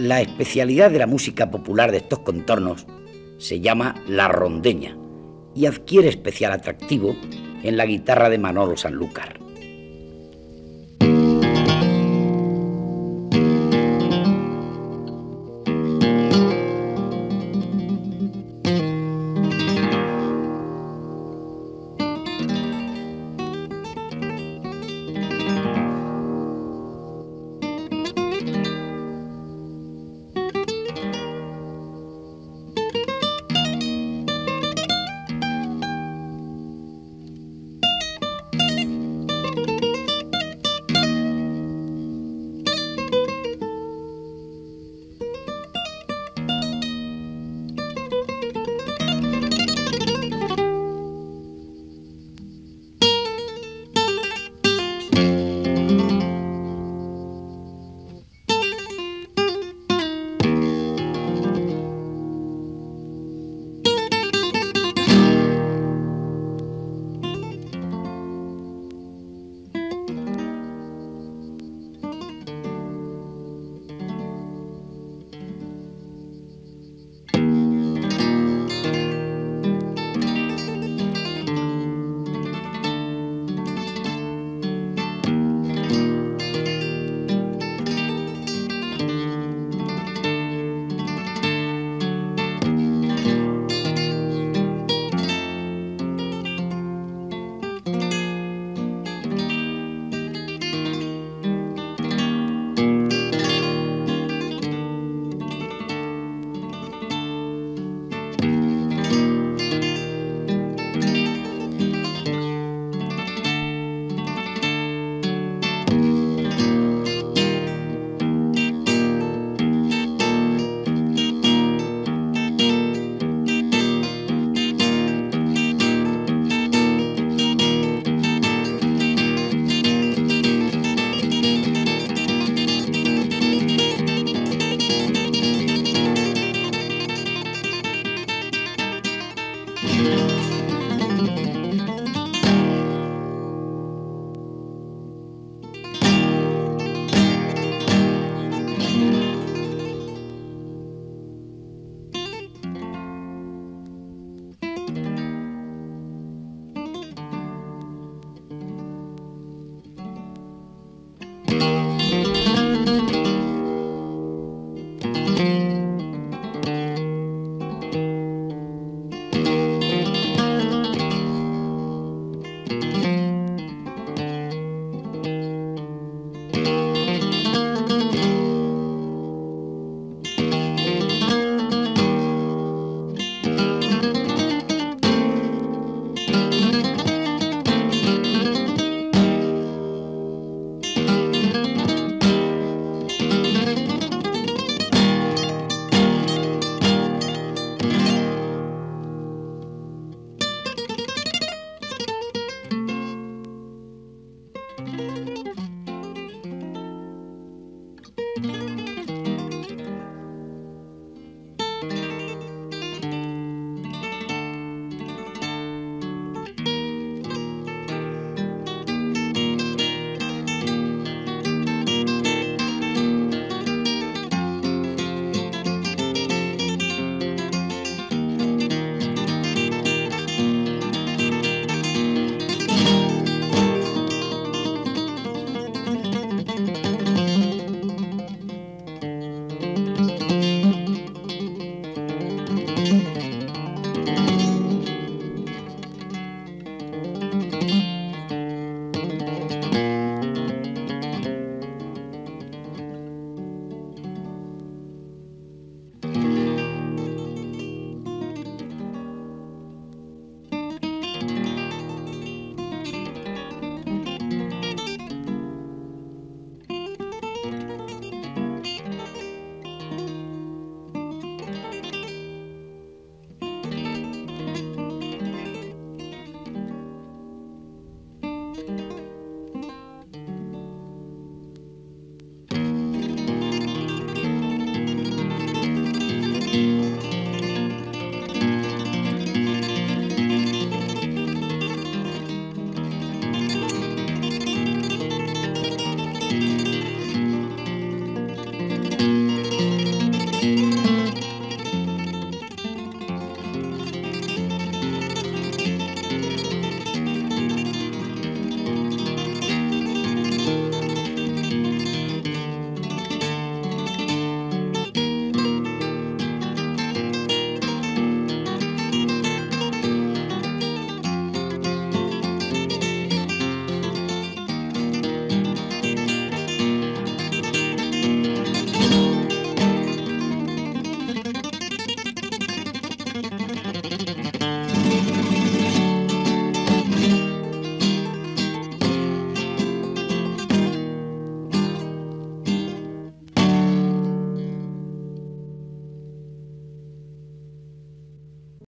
La especialidad de la música popular de estos contornos se llama la rondeña y adquiere especial atractivo en la guitarra de Manolo Sanlúcar.